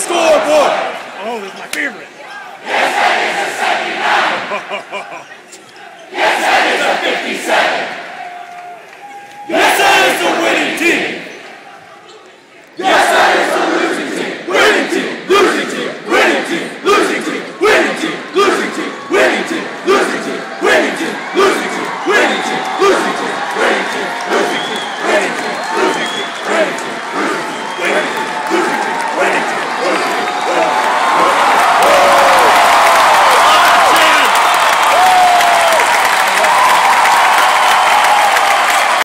scoreboard. Oh, it's my favorite. Yes, that is a 79. yes, that is a 57.